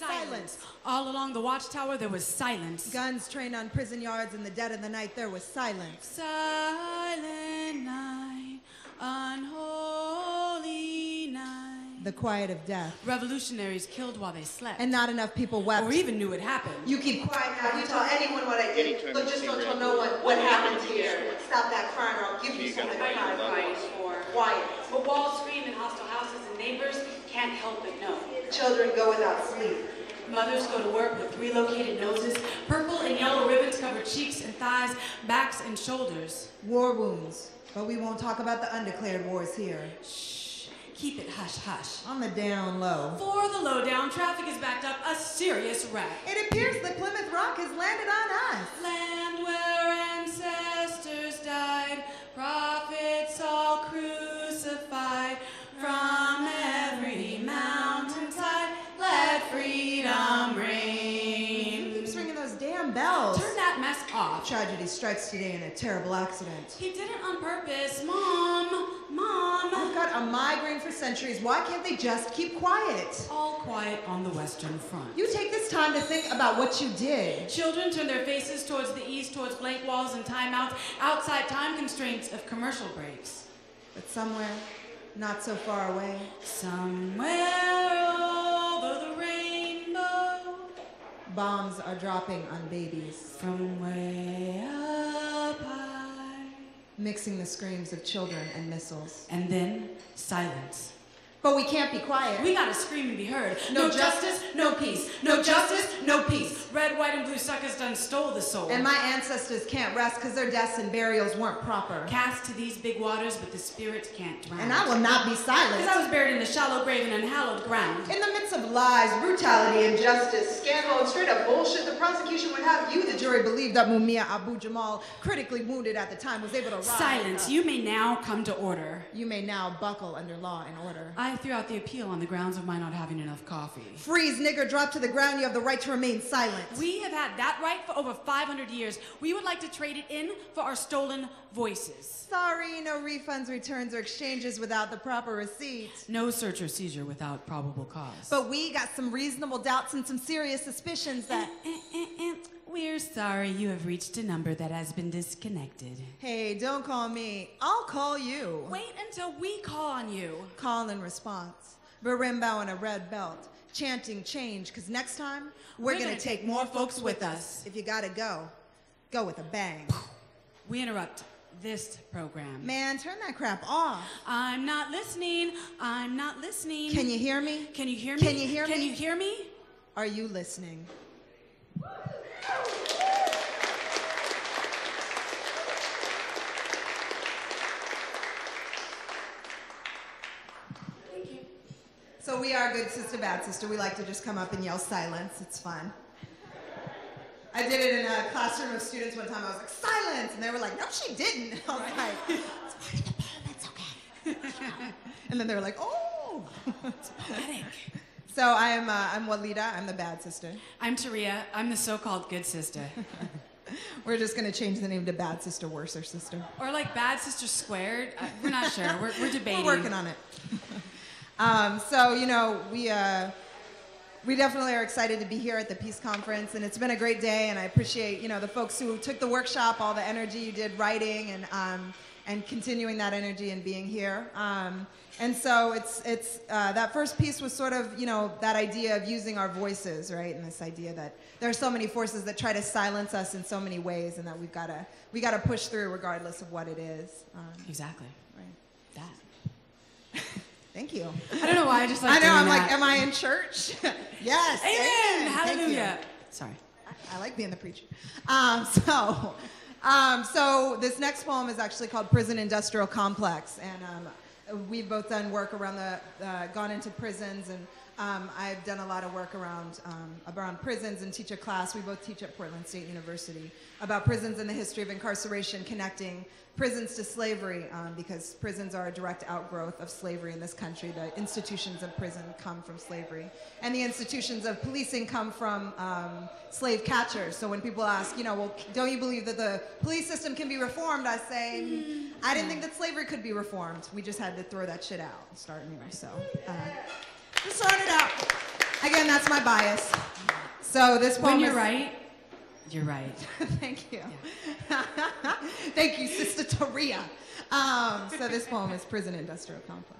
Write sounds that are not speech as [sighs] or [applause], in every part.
Silence. All along the watchtower, there was silence. Guns trained on prison yards in the dead of the night, there was silence. Silent night, unholy night. The quiet of death. Revolutionaries killed while they slept. And not enough people wept. or even knew it happened. You keep quiet now. You tell anyone what I did. Look, just don't tell no one what happened here. Stop that crying or I'll give you something to cry for. Quiet. But walls scream in hostile houses and neighbors can't help but know. Children go without sleep. Mothers go to work with relocated noses. Purple and yellow ribbons cover cheeks and thighs, backs and shoulders. War wounds. But we won't talk about the undeclared wars here. Shh, keep it hush hush. On the down low. For the lowdown, traffic is backed up, a serious wreck. It appears that Plymouth Rock has landed on us. Land where ancestors died, prophets all crucified. Tragedy strikes today in a terrible accident. He did it on purpose. Mom, Mom. I've got a migraine for centuries. Why can't they just keep quiet? All quiet on the Western Front. You take this time to think about what you did. Children turn their faces towards the east, towards blank walls and timeouts, outside time constraints of commercial breaks. But somewhere, not so far away, Somewhere bombs are dropping on babies, from way up high. mixing the screams of children and missiles. And then silence. But we can't be quiet. We gotta scream and be heard. No No, justice, no peace. No justice, no peace. Red, white, and blue suckers done stole the soul. And my ancestors can't rest because their deaths and burials weren't proper. Cast to these big waters, but the spirit can't drown. And I will not be silent. Because. I was buried in the shallow grave and unhallowed ground. In the midst of lies, brutality, injustice, scandal, and straight up bullshit, the prosecution would have you, the jury, believe that Mumia Abu Jamal, critically wounded at the time, was able to rise. Silence. You may now come to order. You may now buckle under law and order. I threw out the appeal on the grounds of my not having enough coffee. Freeze, nigger, drop to the ground. You have the right to remain silent. We have had that right for over 500 years. We would like to trade it in for our stolen voices. Sorry, no refunds, returns, or exchanges without the proper receipt. No search or seizure without probable cause. But we got some reasonable doubts and some serious suspicions that. Eh, eh, eh. We're sorry you have reached a number that has been disconnected. Hey, don't call me. I'll call you. Wait until we call on you. Call and response. Berimbau in a red belt. Chanting change, because next time we're, We're gonna, gonna take take more folks folks with us. us. If you gotta go, go with a bang. We interrupt this program. Man, turn that crap off. I'm not listening. I'm not listening. Can you hear me? Can you hear me? Can you hear me? Can you hear me? Are you listening? Are good sister, bad sister. We like to just come up and yell silence. It's fun. I did it in a classroom of students one time. I was like, silence! And they were like, no, she didn't. [laughs] I was like, it's part of the poem, it's okay. [laughs] and then they were like, oh! It's poetic. so I am, uh, I'm Walidah. I'm the bad sister. I'm Turiya. I'm the so-called good sister. [laughs] We're just gonna change the name to bad sister, worser sister. Or like bad sister squared. Uh, we're not sure. We're, we're debating. We're working on it. Um, so, you know, we, uh, we definitely are excited to be here at the Peace Conference, and it's been a great day, and I appreciate, you know, the folks who took the workshop, all the energy you did writing, and, um, and continuing that energy and being here. Um, and so it's, it's uh, that first piece was sort of, you know, that idea of using our voices, right? And this idea that there are so many forces that try to silence us in so many ways, and that we've got to we got to push through regardless of what it is. Um, Exactly. right. That. [laughs] Thank you. I don't know why I just like I know. I'm like, am I in church? [laughs] yes. Amen. You. Hallelujah. Sorry. I, I like being the preacher. Um, [laughs] so, um, so this next poem is actually called "Prison Industrial Complex," and um, we've both done work around the, uh, gone into prisons, and um, I've done a lot of work around um, around prisons and teach a class. We both teach at Portland State University about prisons and the history of incarceration, connecting prisons to slavery, um, because prisons are a direct outgrowth of slavery in this country. The institutions of prison come from slavery, and the institutions of policing come from um, slave catchers. So when people ask, you know, well, don't you believe that the police system can be reformed? I say, "Mm, I didn't think that slavery could be reformed. We just had to throw that shit out and start new. So, uh, just throwing it out. Again, that's my bias. So this poem When you're is- right, you're right. [laughs] Thank you. [laughs] Thank you, Sister Turiya. Um, so this poem is Prison Industrial Complex.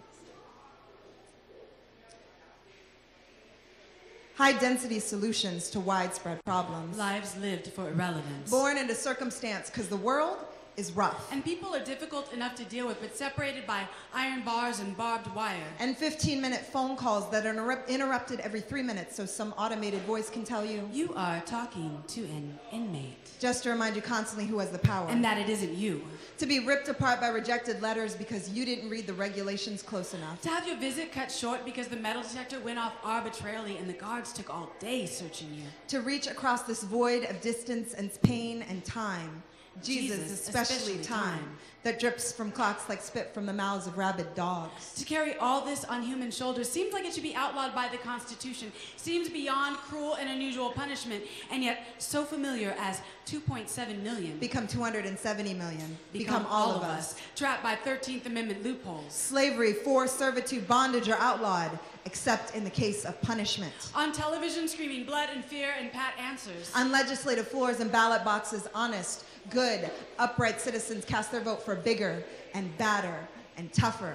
High density solutions to widespread problems. Lives lived for irrelevance. Born into circumstance because the world is rough. And people are difficult enough to deal with, but separated by iron bars and barbed wire. And 15 minute phone calls that are interrupt- interrupted every three minutes so some automated voice can tell you. You are talking to an inmate. Just to remind you constantly who has the power. And that it isn't you. to be ripped apart by rejected letters because you didn't read the regulations close enough. To have your visit cut short because the metal detector went off arbitrarily and the guards took all day searching you. To reach across this void of distance and pain and time. Jesus, especially, time, time. that drips from clocks like spit from the mouths of rabid dogs. To carry all this on human shoulders seems like it should be outlawed by the Constitution, seems beyond cruel and unusual punishment, and yet so familiar as 2.7 million. Become 270 million. Become, all, of us. trapped by 13th Amendment loopholes. Slavery, forced servitude, bondage are outlawed, except in the case of punishment. On television, screaming blood and fear and pat answers. On legislative floors and ballot boxes, honest, good, upright citizens cast their vote for bigger and badder and tougher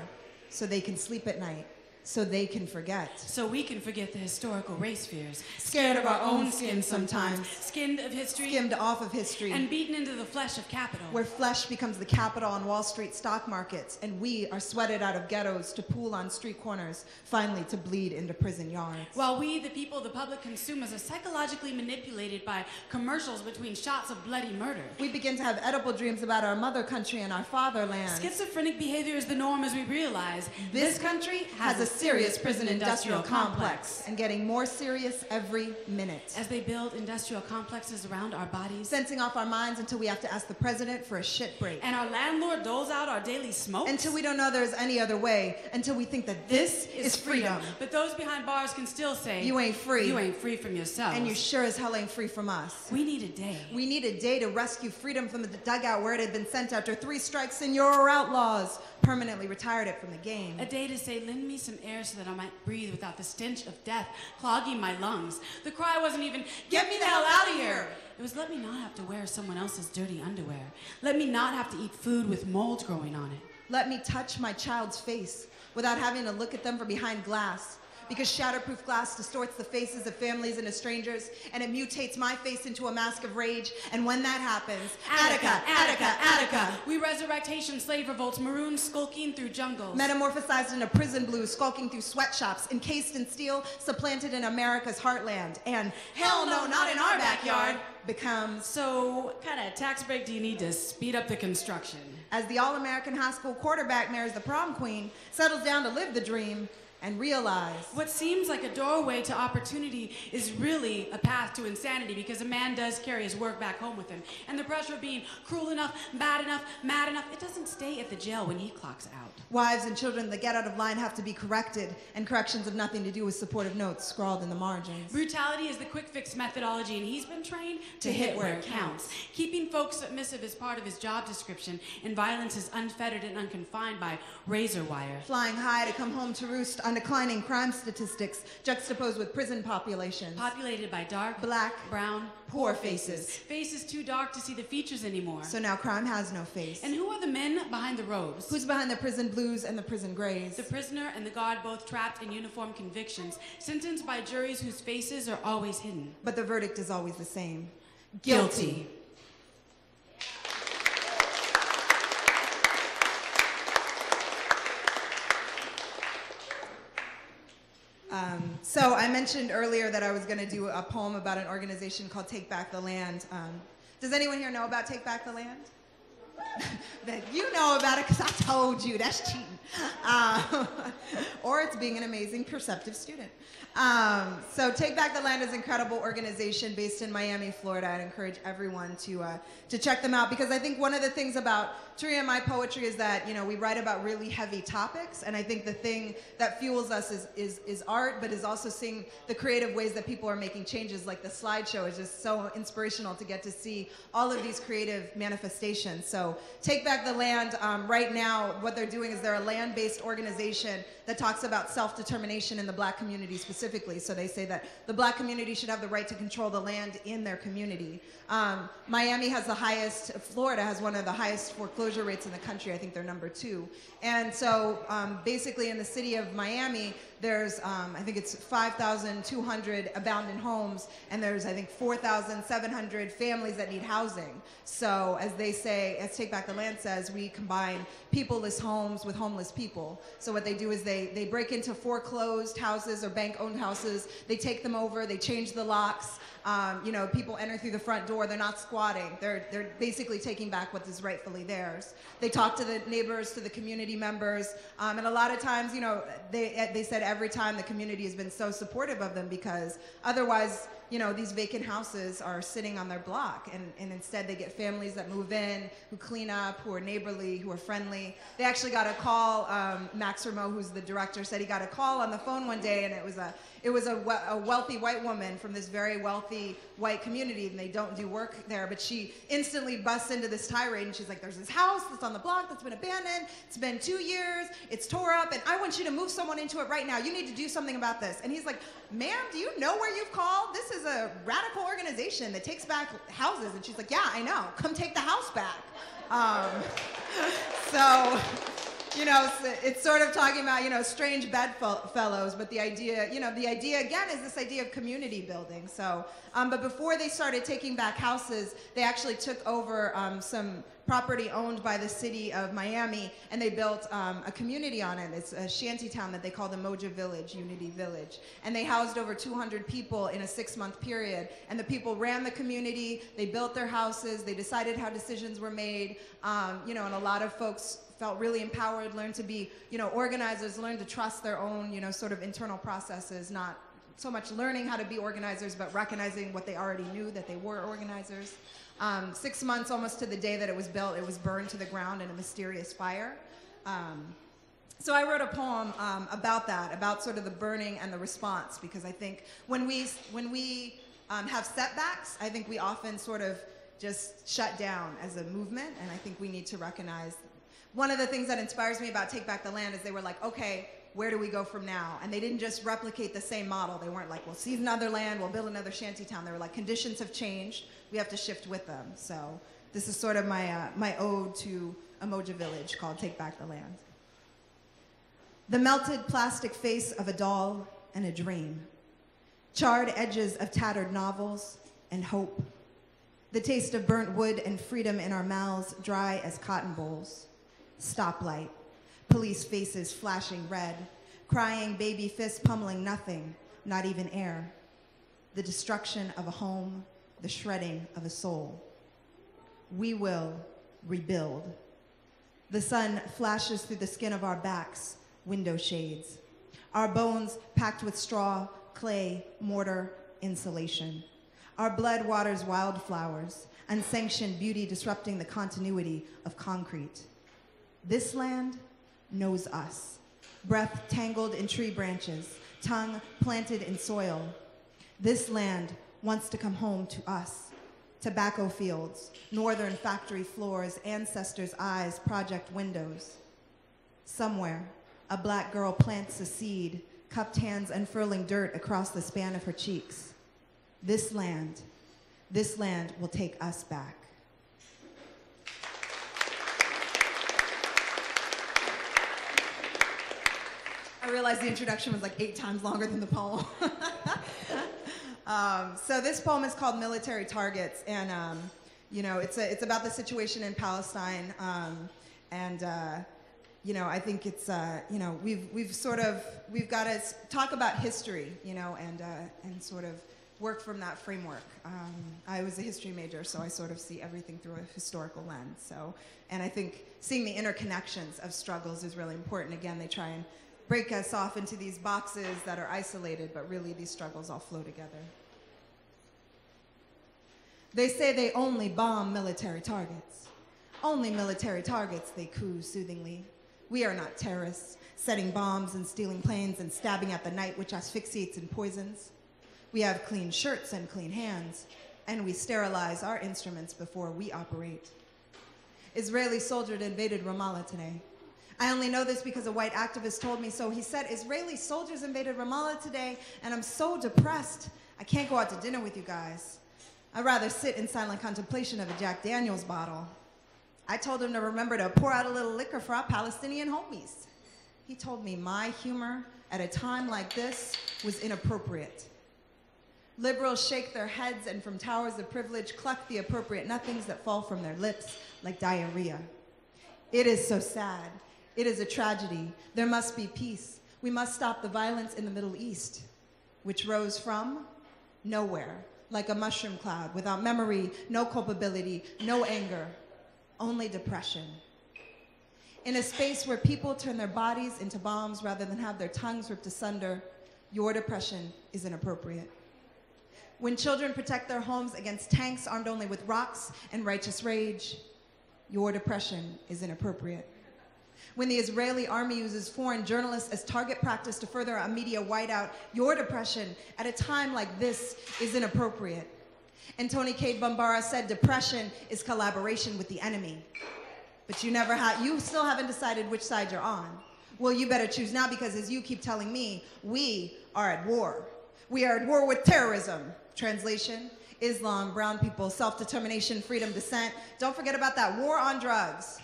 so they can sleep at night, so they can forget. So we can forget the historical race fears. Scared of our own skin sometimes. Skinned of history. Skimmed off of history. And beaten into the flesh of capital. where flesh becomes the capital on Wall Street stock markets, and we are sweated out of ghettos to pool on street corners, finally to bleed into prison yards. While we, the people, the public consumers, are psychologically manipulated by commercials between shots of bloody murder. we begin to have Oedipal dreams about our mother country and our fatherland. Schizophrenic behavior is the norm as we realize This country has a serious prison industrial complex, and getting more serious every minute. As they build industrial complexes around our bodies, Sensing off our minds until we have to ask the president for a shit break. and our landlord doles out our daily smoke. Until we don't know there's any other way, until we think that this is freedom. But those behind bars can still say, You ain't free. You ain't free from yourself. And you sure as hell ain't free from us. We need a day. We need a day to rescue freedom from the dugout where it had been sent after three strikes and your outlaws permanently retired it from the game. A day to say, lend me some air so that I might breathe without the stench of death clogging my lungs. The cry wasn't even, get me the hell out of here. It was, let me not have to wear someone else's dirty underwear. Let me not have to eat food with mold growing on it. Let me touch my child's face without having to look at them from behind glass. Because shatterproof glass distorts the faces of families and of strangers, and it mutates my face into a mask of rage. And when that happens, Attica, Attica, Attica, We resurrect Haitian slave revolts, maroons skulking through jungles. metamorphosized into prison blues, skulking through sweatshops, encased in steel, supplanted in America's heartland, and hell no, not in our backyard, becomes so, what kind of tax break do you need to speed up the construction? as the All American High School quarterback marries the prom queen, settles down to live the dream, and realize What seems like a doorway to opportunity is really a path to insanity because a man does carry his work back home with him. And the pressure of being cruel enough, bad enough, mad enough, it doesn't stay at the jail when he clocks out. wives and children that get out of line have to be corrected, and corrections have nothing to do with supportive notes scrawled in the margins. Brutality is the quick fix methodology, and he's been trained to, hit where it counts. Keeping folks submissive is part of his job description, and violence is unfettered and unconfined by razor wire. Flying high to come home to roost declining crime statistics, juxtaposed with prison populations. Populated by dark, Black, brown, poor faces. Faces too dark to see the features anymore. So now crime has no face. and who are the men behind the robes? Who's behind the prison blues and the prison grays? The prisoner and the guard both trapped in uniform convictions, sentenced by juries whose faces are always hidden. But the verdict is always the same. Guilty. Um, so I mentioned earlier that I was going to do a poem about an organization called Take Back the Land. Um, does anyone here know about Take Back the Land? [laughs] that you know about it because I told you. That's cheating. Um, [laughs] or it's being an amazing perceptive student. Um, so Take Back the Land is an incredible organization based in Miami, Florida. I'd encourage everyone to uh, to check them out because I think one of the things about Turiya and my poetry is that you know we write about really heavy topics, and I think the thing that fuels us is is is art, but is also seeing the creative ways that people are making changes. Like the slideshow is just so inspirational to get to see all of these creative manifestations. So Take Back the Land. Um, right now, what they're doing is they're laying land-based organization that talks about self-determination in the black community specifically. So they say that the black community should have the right to control the land in their community. Um, Miami has the highest, Florida has one of the highest foreclosure rates in the country. I think they're number two. And so um, basically in the city of Miami, there's, um, I think it's 5,200 abandoned homes, and there's, I think, 4,700 families that need housing. So as they say, as Take Back the Land says, we combine peopleless homes with homeless people. So what they do is they, they break into foreclosed houses or bank-owned houses, they take them over, they change the locks, um, you know, people enter through the front door. They're not squatting. They're, they're basically taking back what is rightfully theirs. They talk to the neighbors, to the community members. Um, and a lot of times, you know, they, they said every time the community has been so supportive of them because otherwise, you know, these vacant houses are sitting on their block, and, and instead they get families that move in, who clean up, who are neighborly, who are friendly. They actually got a call. Um, Max Rameau, who's the director, said he got a call on the phone one day, and it was a it was a, a wealthy white woman from this very wealthy white community, and they don't do work there. But she instantly busts into this tirade, and she's like, "There's this house that's on the block that's been abandoned. It's been two years. It's tore up, and I want you to move someone into it right now. You need to do something about this." And he's like, "Ma'am, do you know where you've called? This is a radical organization that takes back houses." And she's like, "Yeah, I know. Come take the house back." Um, [laughs] so you know, it's, sort of talking about, you know, strange bedfellows, but the idea, you know, the idea again is this idea of community building. So, um, but before they started taking back houses, they actually took over um, some property owned by the city of Miami, and they built um, a community on it. It's a shanty town that they call the Moja Village, Unity Village. And they housed over 200 people in a six month period. And the people ran the community, they built their houses, they decided how decisions were made, um, you know, and a lot of folks felt really empowered, learned to be, you know, organizers, learned to trust their own, you know, sort of internal processes, not so much learning how to be organizers, but recognizing what they already knew that they were organizers. Um, six months almost to the day that it was built, it was burned to the ground in a mysterious fire. Um, so I wrote a poem um, about that, about sort of the burning and the response, because I think when we when we um, have setbacks, I think we often sort of just shut down as a movement, and I think we need to recognize one of the things that inspires me about Take Back the Land is they were like, okay, where do we go from now? And they didn't just replicate the same model. They weren't like, we'll seize another land, we'll build another shanty town. They were like, conditions have changed, we have to shift with them. So this is sort of my, uh, my ode to Umoja Village called Take Back the Land. The melted plastic face of a doll and a dream. Charred edges of tattered novels and hope. The taste of burnt wood and freedom in our mouths dry as cotton bolls stoplight, police faces flashing red, crying baby fists pummeling nothing, not even air, the destruction of a home, the shredding of a soul. We will rebuild. The sun flashes through the skin of our backs, window shades. Our bones packed with straw, clay, mortar, insulation. Our blood waters wildflowers, unsanctioned beauty disrupting the continuity of concrete. This land knows us. Breath tangled in tree branches, tongue planted in soil. This land wants to come home to us. Tobacco fields, northern factory floors, ancestors' eyes, project windows. Somewhere, a black girl plants a seed, cupped hands unfurling dirt across the span of her cheeks. This land, this land will take us back. I realized the introduction was like eight times longer than the poem. [laughs] um, so this poem is called Military Targets, and um, you know, it's, a, it's about the situation in Palestine. Um, and uh, you know, I think it's, uh, you know, we've, we've sort of, we've got to talk about history, you know, and, uh, and sort of work from that framework. Um, I was a history major, so I sort of see everything through a historical lens. So, and I think seeing the interconnections of struggles is really important. Again, they try and break us off into these boxes that are isolated, but really these struggles all flow together. They say they only bomb military targets. Only military targets, they coo soothingly. We are not terrorists, setting bombs and stealing planes and stabbing at the night which asphyxiates and poisons. We have clean shirts and clean hands, and we sterilize our instruments before we operate. Israeli soldiers invaded Ramallah today. I only know this because a white activist told me so. He said, Israeli soldiers invaded Ramallah today, and I'm so depressed. I can't go out to dinner with you guys. I'd rather sit in silent contemplation of a Jack Daniels bottle. I told him to remember to pour out a little liquor for our Palestinian homies. He told me my humor at a time like this was inappropriate. Liberals shake their heads and from towers of privilege cluck the appropriate nothings that fall from their lips like diarrhea. It is so sad. It is a tragedy. There must be peace. We must stop the violence in the Middle East, which rose from nowhere, like a mushroom cloud, without memory, no culpability, no anger, only depression. In a space where people turn their bodies into bombs rather than have their tongues ripped asunder, your depression is inappropriate. When children protect their homes against tanks armed only with rocks and righteous rage, your depression is inappropriate. When the Israeli army uses foreign journalists as target practice to further a media whiteout, your depression at a time like this is inappropriate. And Toni Cade Bambara said depression is collaboration with the enemy. But you never had, you still haven't decided which side you're on. Well, you better choose now because as you keep telling me, we are at war. We are at war with terrorism. Translation, Islam, brown people, self-determination, freedom, dissent. Don't forget about that war on drugs.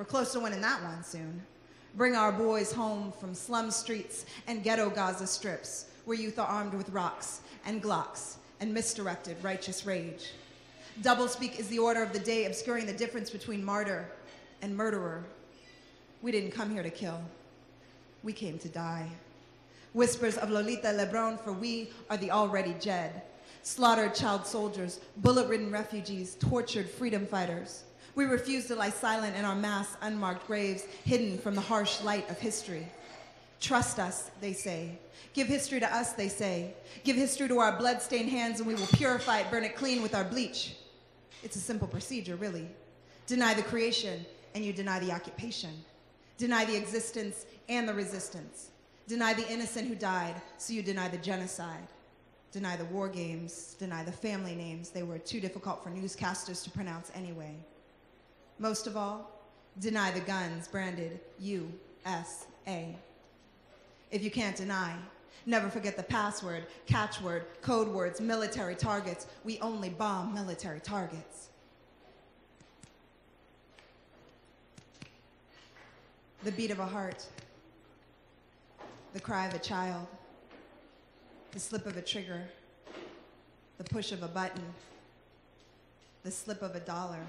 We're close to winning that one soon. Bring our boys home from slum streets and ghetto Gaza strips, where youth are armed with rocks and Glocks and misdirected righteous rage. Doublespeak is the order of the day, obscuring the difference between martyr and murderer. We didn't come here to kill. We came to die. Whispers of Lolita Lebron, for we are the already dead. Slaughtered child soldiers, bullet-ridden refugees, tortured freedom fighters. We refuse to lie silent in our mass, unmarked graves, hidden from the harsh light of history. Trust us, they say. Give history to us, they say. Give history to our blood-stained hands and we will purify it, burn it clean with our bleach. It's a simple procedure, really. Deny the creation and you deny the occupation. Deny the existence and the resistance. Deny the innocent who died, so you deny the genocide. Deny the war games, deny the family names. They were too difficult for newscasters to pronounce anyway. Most of all, deny the guns branded USA. If you can't deny, never forget the password, catchword, code words, military targets. We only bomb military targets. The beat of a heart, the cry of a child, the slip of a trigger, the push of a button, the slip of a dollar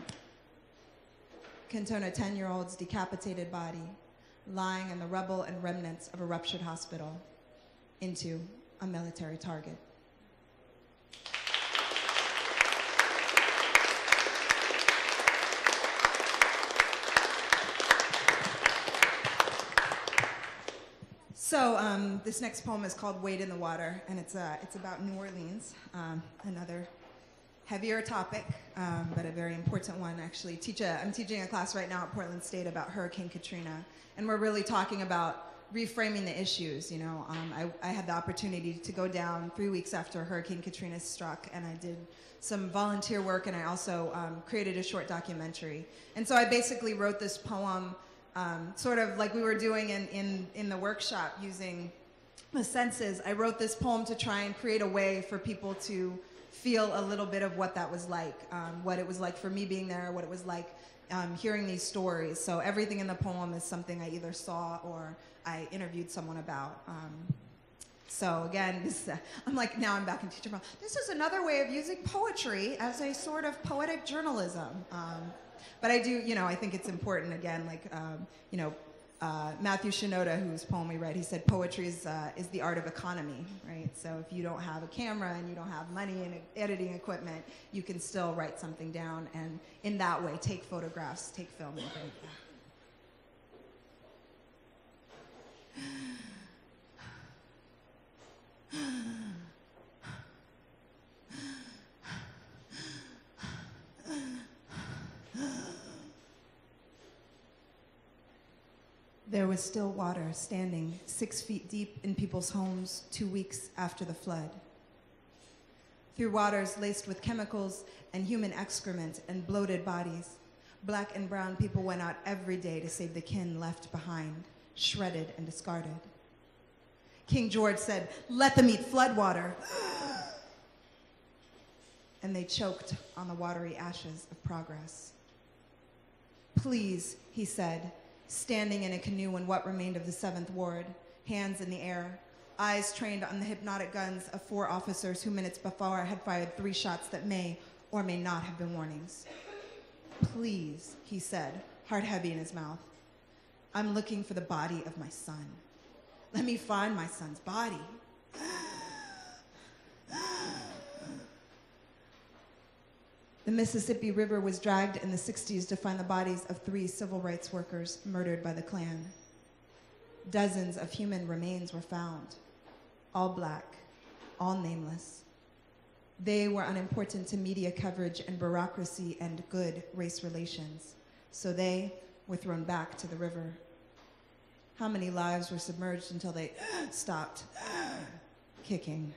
can turn a 10 year old's decapitated body, lying in the rubble and remnants of a ruptured hospital, into a military target. So um, this next poem is called Wade in the Water, and it's, uh, it's about New Orleans, um, another heavier topic, um, but a very important one actually. Teach a, I'm teaching a class right now at Portland State about Hurricane Katrina, and we're really talking about reframing the issues. You know, um, I, I, had the opportunity to go down three weeks after Hurricane Katrina struck, and I did some volunteer work, and I also um, created a short documentary. And so I basically wrote this poem, um, sort of like we were doing in, in, in the workshop using the senses. I wrote this poem to try and create a way for people to feel a little bit of what that was like, um, what it was like for me being there, what it was like um, hearing these stories. So everything in the poem is something I either saw or I interviewed someone about. Um, so again, this, uh, [laughs] I'm like, now I'm back in teacher mode. This is another way of using poetry as a sort of poetic journalism. Um, but I do, you know, I think it's important again, like, um, you know, uh, Matthew Shenoda, whose poem we read, he said poetry is, uh, is the art of economy, right? So if you don't have a camera and you don't have money and editing equipment, you can still write something down and in that way take photographs, take film and bring it back. There was still water standing six feet deep in people's homes two weeks after the flood. Through waters laced with chemicals and human excrement and bloated bodies, Black and brown people went out every day to save the kin left behind, shredded and discarded. King George said, Let them eat floodwater. [gasps] and they choked on the watery ashes of progress. Please, he said, standing in a canoe in what remained of the 7th Ward, hands in the air, eyes trained on the hypnotic guns of four officers who minutes before had fired three shots that may or may not have been warnings. Please, he said, heart heavy in his mouth, I'm looking for the body of my son. Let me find my son's body. The Mississippi River was dragged in the 60s to find the bodies of three civil rights workers murdered by the Klan. Dozens of human remains were found, all black, all nameless. They were unimportant to media coverage and bureaucracy and good race relations, so they were thrown back to the river. How many lives were submerged until they [gasps] stopped [gasps] kicking?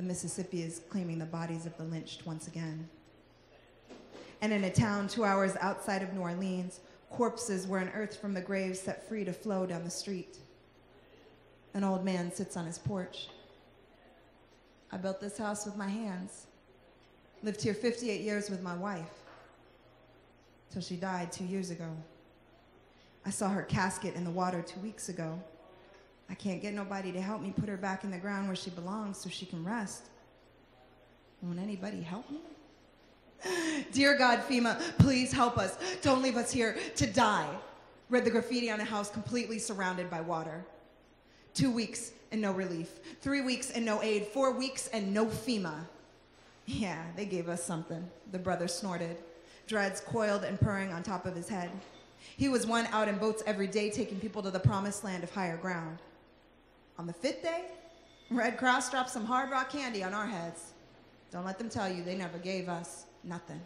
The Mississippi is claiming the bodies of the lynched once again. And in a town two hours outside of New Orleans, corpses were unearthed from the graves set free to flow down the street. An old man sits on his porch. I built this house with my hands. Lived here 58 years with my wife till she died two years ago. I saw her casket in the water two weeks ago. I can't get nobody to help me put her back in the ground where she belongs so she can rest. Won't anybody help me? [gasps] Dear God, FEMA, please help us. Don't leave us here to die. Read the graffiti on a house completely surrounded by water. Two weeks and no relief. Three weeks and no aid. Four weeks and no FEMA. Yeah, they gave us something, the brother snorted, dreads coiled and purring on top of his head. He was one out in boats every day taking people to the promised land of higher ground. On the fifth day, Red Cross dropped some hard rock candy on our heads. Don't let them tell you they never gave us nothing.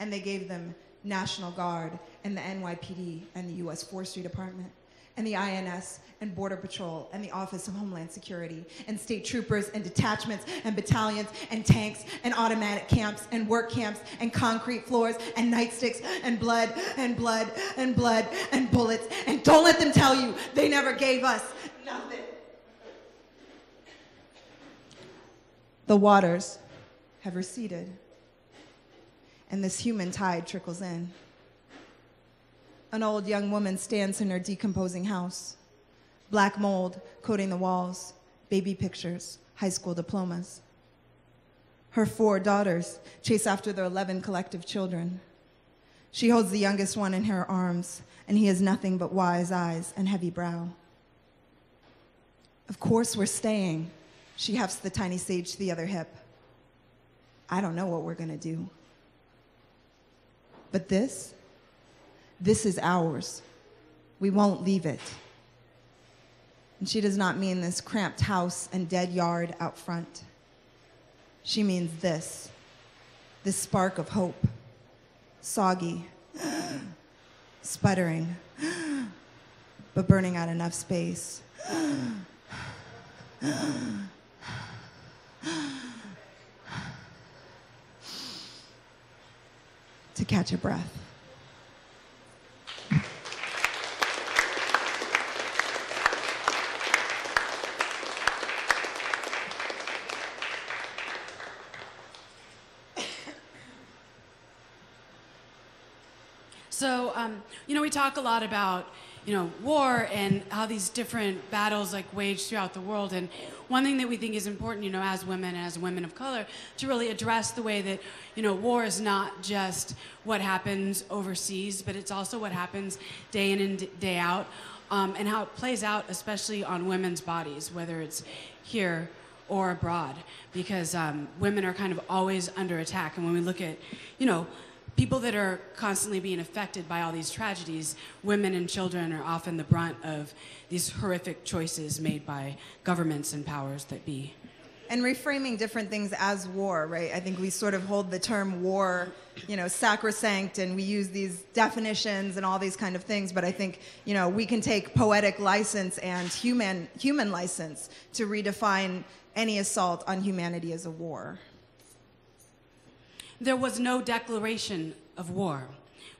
And they gave them National Guard and the NYPD and the U.S. Forestry Department and the INS and Border Patrol and the Office of Homeland Security and state troopers and detachments and battalions and tanks and automatic camps and work camps and concrete floors and nightsticks and blood and blood and blood and bullets. And don't let them tell you they never gave us nothing. The waters have receded and this human tide trickles in. An old young woman stands in her decomposing house. Black mold coating the walls, baby pictures, high school diplomas. Her four daughters chase after their 11 collective children. She holds the youngest one in her arms, and he has nothing but wise eyes and heavy brow. Of course, we're staying. She hefts the tiny sage to the other hip. I don't know what we're going to do. But this, this is ours. We won't leave it. And she does not mean this cramped house and dead yard out front. She means this this spark of hope, soggy, [gasps] sputtering, [gasps] but burning out enough space. [sighs] to catch a breath. So, um, you know, we talk a lot about, you know, war and how these different battles like wage throughout the world. And one thing that we think is important, you know, as women, and as women of color, to really address the way that, you know, war is not just what happens overseas, but it's also what happens day in and day out, um, and how it plays out, especially on women's bodies, whether it's here or abroad, because um, women are kind of always under attack. And when we look at, you know, people that are constantly being affected by all these tragedies, women and children are often the brunt of these horrific choices made by governments and powers that be. And reframing different things as war, right? I think we sort of hold the term war, you know, sacrosanct, and we use these definitions and all these kind of things. But I think, you know, we can take poetic license and human human license to redefine any assault on humanity as a war. There was no declaration of war.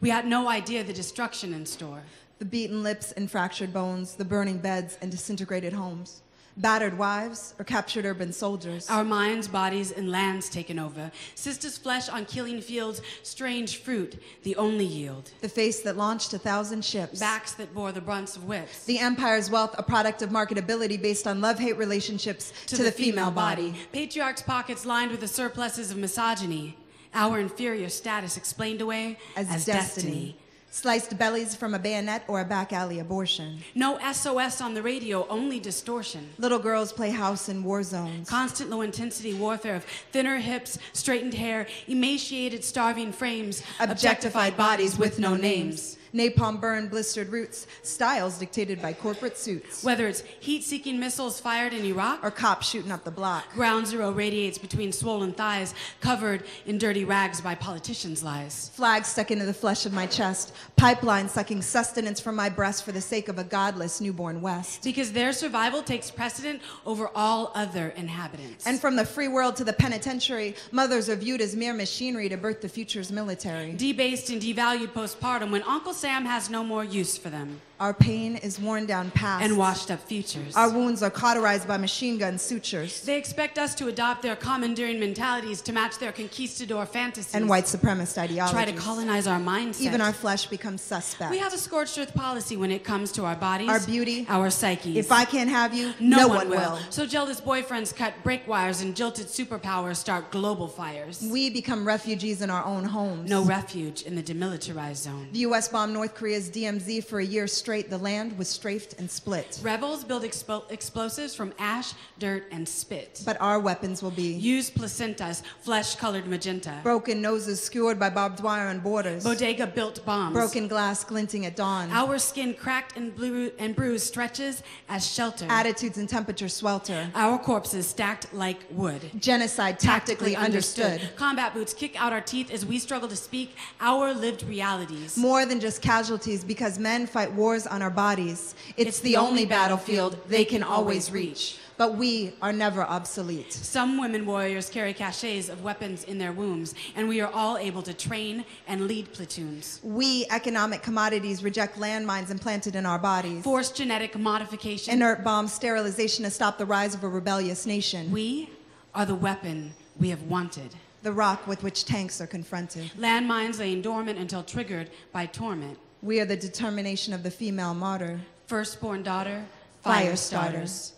We had no idea the destruction in store. The beaten lips and fractured bones, the burning beds and disintegrated homes, battered wives or captured urban soldiers. Our minds, bodies, and lands taken over. Sisters' flesh on killing fields, strange fruit, the only yield. the face that launched a thousand ships. Backs that bore the brunts of whips. the empire's wealth, a product of marketability based on love hate relationships to, the, female body. Patriarch's pockets lined with the surpluses of misogyny. Our inferior status explained away As, destiny. Sliced bellies from a bayonet or a back alley abortion. No SOS on the radio, only distortion. Little girls play house in war zones. Constant low intensity warfare of thinner hips, straightened hair, emaciated, starving frames, objectified bodies with no names. Napalm burned blistered roots, styles dictated by corporate suits. Whether it's heat seeking missiles fired in Iraq, Or cops shooting up the block. ground zero radiates between swollen thighs, covered in dirty rags by politicians' lies. Flags stuck into the flesh of my chest. Pipeline sucking sustenance from my breast for the sake of a godless newborn West. Because their survival takes precedent over all other inhabitants. And from the free world to the penitentiary, mothers are viewed as mere machinery to birth the future's military. debased and devalued postpartum when Uncle Sam has no more use for them Our pain is worn down past. and washed up futures. Our wounds are cauterized by machine gun sutures. They expect us to adopt their commandeering mentalities to match their conquistador fantasies. And white supremacist ideologies. Try to colonize our mindset. Even our flesh becomes suspect. we have a scorched earth policy when it comes to our bodies, Our beauty. our psyches. if I can't have you, no, one, will. So jealous boyfriends cut brake wires and jilted superpowers start global fires. We become refugees in our own homes. No refuge in the demilitarized zone. The U.S. bombed North Korea's DMZ for a year straight. The land was strafed and split. Rebels build expo- explosives from ash, dirt, and spit. But our weapons will be Use placentas, flesh colored magenta. broken noses skewered by barbed wire and borders. Bodega built bombs. Broken glass glinting at dawn. Our skin cracked and, blue- and bruised stretches as shelter. Attitudes and temperature swelter. Our corpses stacked like wood. Genocide tactically understood. Combat boots kick out our teeth as we struggle to speak our lived realities. More than just casualties because men fight wars on our bodies. It's, the, only battlefield they can always reach. But we are never obsolete. Some women warriors carry caches of weapons in their wombs, and we are all able to train and lead platoons. We, economic commodities, reject landmines implanted in our bodies. Forced genetic modification. Inert bomb sterilization to stop the rise of a rebellious nation. we are the weapon we have wanted. the rock with which tanks are confronted. Landmines laying dormant until triggered by torment. We are the determination of the female martyr. Firstborn daughter, Fire fire starters. starters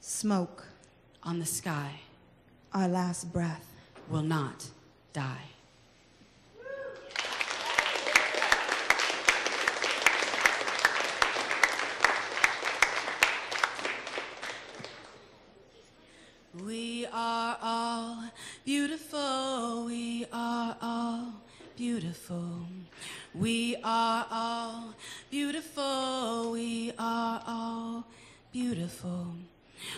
Smoke, on the sky our last breath. will not die. We are all beautiful. We are all beautiful. We are all beautiful. We are all beautiful.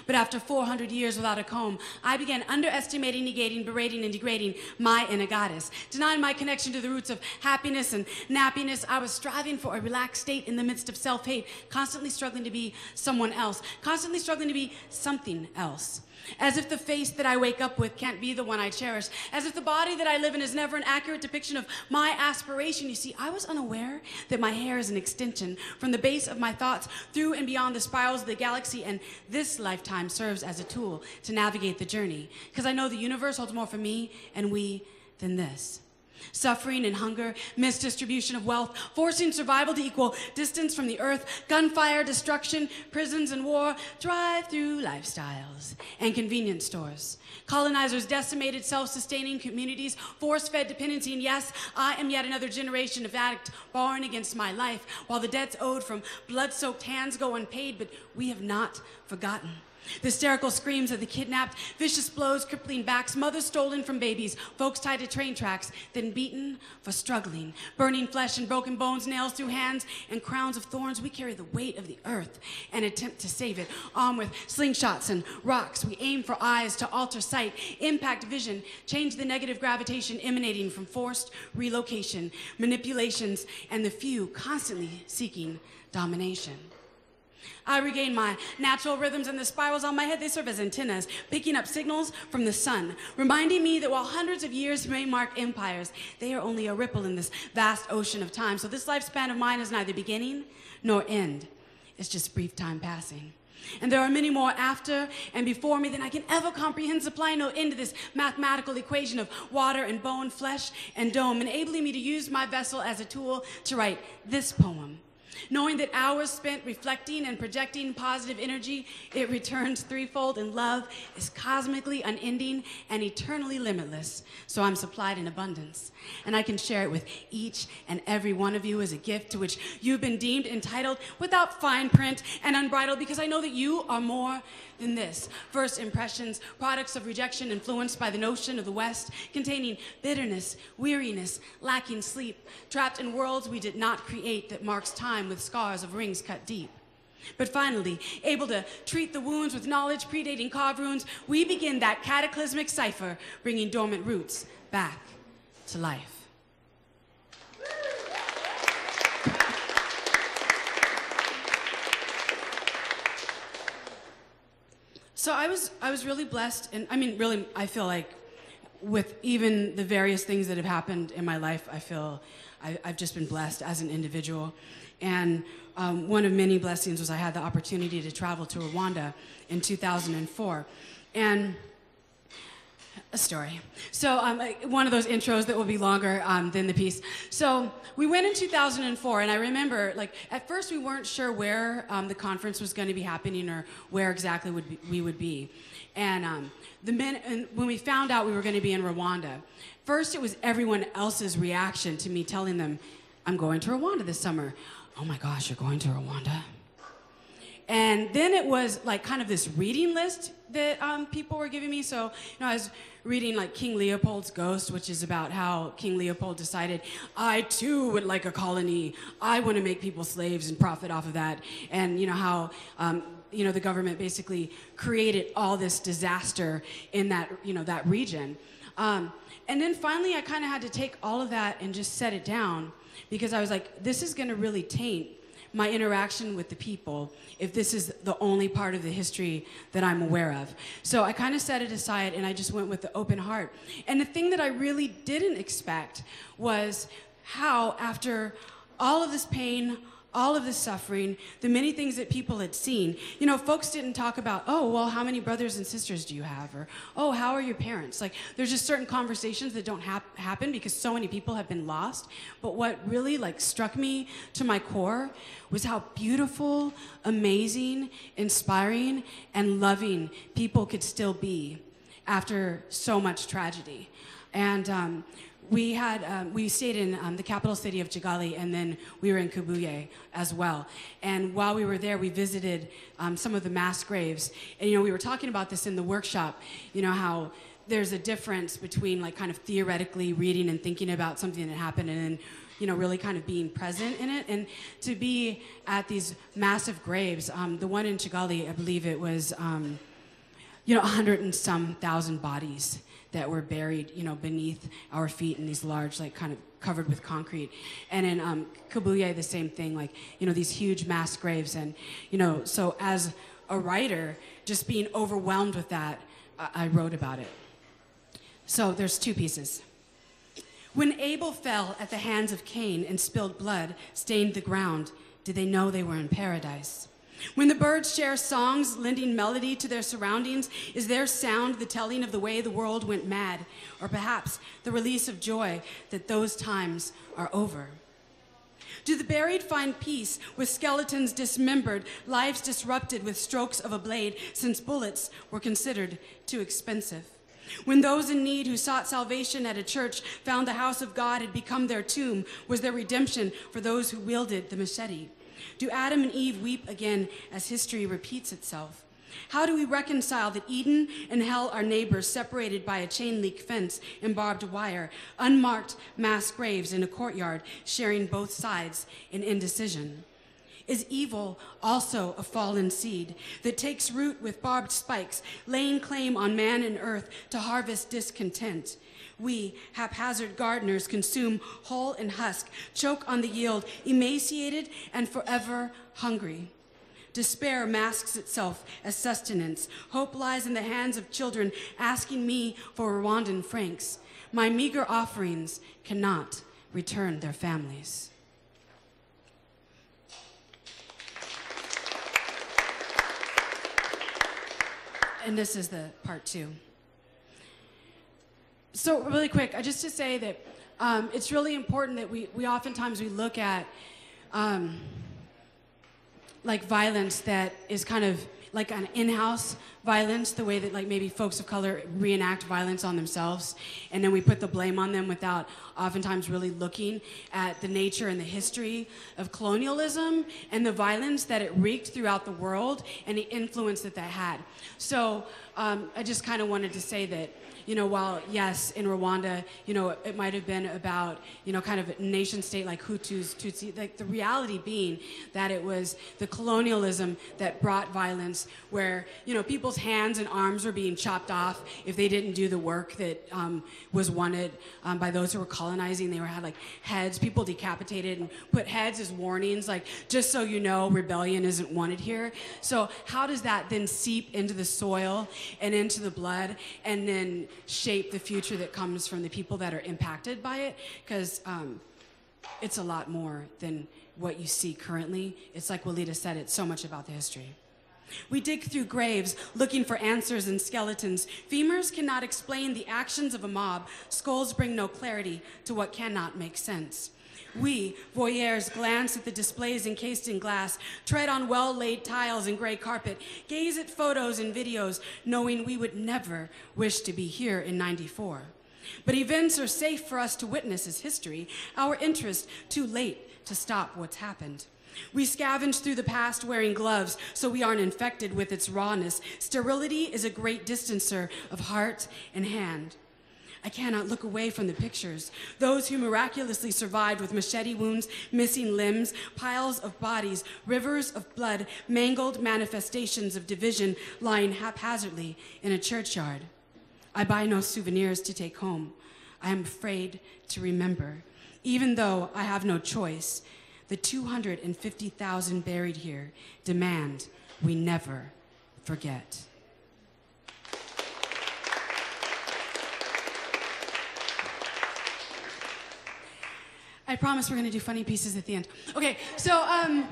But after 400 years without a comb, I began underestimating, negating, berating, and degrading my inner goddess. Denying my connection to the roots of happiness and nappiness, I was striving for a relaxed state in the midst of self hate, constantly struggling to be someone else, constantly struggling to be something else. As if the face that I wake up with can't be the one I cherish. As if the body that I live in is never an accurate depiction of my aspiration. You see, I was unaware that my hair is an extension from the base of my thoughts through and beyond the spirals of the galaxy, and this lifetime serves as a tool to navigate the journey. Because I know the universe holds more for me and we than this. Suffering and hunger, misdistribution of wealth, forcing survival to equal distance from the earth, gunfire, destruction, prisons and war, drive through lifestyles, and convenience stores. Colonizers decimated self sustaining communities, force fed dependency, and yes, I am yet another generation of addict barring against my life, while the debts owed from blood soaked hands go unpaid, but we have not forgotten. The hysterical screams of the kidnapped, vicious blows, crippling backs, mothers stolen from babies, folks tied to train tracks, then beaten for struggling, burning flesh and broken bones, nails through hands, and crowns of thorns. We carry the weight of the earth and attempt to save it. Armed with slingshots and rocks, we aim for eyes to alter sight, impact vision, change the negative gravitation emanating from forced relocation, manipulations, and the few constantly seeking domination. I regain my natural rhythms, and the spirals on my head, they serve as antennas, picking up signals from the sun, reminding me that while hundreds of years may mark empires, they are only a ripple in this vast ocean of time. So this lifespan of mine is neither beginning nor end. It's just brief time passing. And there are many more after and before me than I can ever comprehend, supplying no end to this mathematical equation of water and bone, flesh and dome, enabling me to use my vessel as a tool to write this poem knowing that hours spent reflecting and projecting positive energy, it returns threefold, and love is cosmically unending and eternally limitless. So I'm supplied in abundance, and I can share it with each and every one of you as a gift to which you've been deemed entitled without fine print and unbridled, because I know that you are more than this. First impressions, products of rejection influenced by the notion of the West, containing bitterness, weariness, lacking sleep, trapped in worlds we did not create that marks time with scars of rings cut deep. But finally, able to treat the wounds with knowledge predating carved runes, we begin that cataclysmic cipher, bringing dormant roots back to life. So I was I was really blessed, and I mean, really, I feel like with even the various things that have happened in my life, I feel I, have just been blessed as an individual. And um, one of many blessings was I had the opportunity to travel to Rwanda in 2004, and a story. So um, one of those intros that will be longer um, than the piece. So we went in 2004, and I remember, like, at first we weren't sure where um, the conference was going to be happening or where exactly would be, we would be. And um, the men, and when we found out we were going to be in Rwanda, first it was everyone else's reaction to me telling them, "I'm going to Rwanda this summer." Oh my gosh, you're going to Rwanda? And then it was like kind of this reading list that um, people were giving me. So, you know, I was reading like King Leopold's Ghost, which is about how King Leopold decided, I too would like a colony. I want to make people slaves and profit off of that. And, you know, how, um, you know, the government basically created all this disaster in that, you know, that region. Um, and then finally, I kind of had to take all of that and just set it down because I was like, this is going to really taint my interaction with the people if this is the only part of the history that I'm aware of. So I kind of set it aside and I just went with the open heart. And the thing that I really didn't expect was how, after all of this pain, all of the suffering, the many things that people had seen. You know, folks didn't talk about, oh, well, how many brothers and sisters do you have? Or, oh, how are your parents? Like, there's just certain conversations that don't hap- happen because so many people have been lost. But what really, like, struck me to my core was how beautiful, amazing, inspiring, and loving people could still be after so much tragedy. And, um, we had um, we stayed in um, the capital city of Kigali, and then we were in Kibuye as well. And while we were there, we visited um, some of the mass graves. And you know, we were talking about this in the workshop. You know how there's a difference between like kind of theoretically reading and thinking about something that happened, and then you know, really kind of being present in it. And to be at these massive graves, um, the one in Kigali, I believe it was, um, you know, a hundred and some thousand bodies that were buried, you know, beneath our feet in these large, like, kind of covered with concrete. And in um, Kibuye, the same thing, like, you know, these huge mass graves. And, you know, so as a writer, just being overwhelmed with that, I, I wrote about it. So there's two pieces. When Abel fell at the hands of Cain and spilled blood, stained the ground, did they know they were in paradise? When the birds share songs, lending melody to their surroundings, is their sound the telling of the way the world went mad, or perhaps the release of joy that those times are over? Do the buried find peace with skeletons dismembered, lives disrupted with strokes of a blade, since bullets were considered too expensive? When those in need who sought salvation at a church found the house of God had become their tomb, was there redemption for those who wielded the machete? Do Adam and Eve weep again as history repeats itself? How do we reconcile that Eden and hell are neighbors separated by a chain link fence and barbed wire, unmarked mass graves in a courtyard, sharing both sides in indecision? Is evil also a fallen seed that takes root with barbed spikes, laying claim on man and earth to harvest discontent? We, haphazard gardeners, consume hull and husk, choke on the yield, emaciated and forever hungry. Despair masks itself as sustenance. Hope lies in the hands of children asking me for Rwandan francs. My meager offerings cannot return their families. And this is the part two. So really quick, just to say that um, it's really important that we, we oftentimes we look at um, like violence that is kind of like an in-house violence, the way that like maybe folks of color reenact violence on themselves, and then we put the blame on them without oftentimes really looking at the nature and the history of colonialism and the violence that it wreaked throughout the world and the influence that that had. So um, I just kind of wanted to say that you know, while yes, in Rwanda, you know, it might have been about, you know, kind of a nation state like Hutus, Tutsi, like the reality being that it was the colonialism that brought violence where, you know, people's hands and arms were being chopped off if they didn't do the work that um, was wanted um, by those who were colonizing. They were had like heads, people decapitated and put heads as warnings, like just so you know, rebellion isn't wanted here. So how does that then seep into the soil and into the blood and then shape the future that comes from the people that are impacted by it because um, it's a lot more than what you see currently. It's like Walidah said, it's so much about the history. We dig through graves looking for answers and skeletons. Femurs cannot explain the actions of a mob. Skulls bring no clarity to what cannot make sense. We, voyeurs, glance at the displays encased in glass, tread on well laid tiles and gray carpet, gaze at photos and videos, knowing we would never wish to be here in 94. But events are safe for us to witness as history, our interest too late to stop what's happened. We scavenge through the past wearing gloves so we aren't infected with its rawness. Sterility is a great distancer of heart and hand. I cannot look away from the pictures. Those who miraculously survived with machete wounds, missing limbs, piles of bodies, rivers of blood, mangled manifestations of division lying haphazardly in a churchyard. I buy no souvenirs to take home. I am afraid to remember. Even though I have no choice, the 250,000 buried here demand we never forget. I promise we're going to do funny pieces at the end. Okay, so um,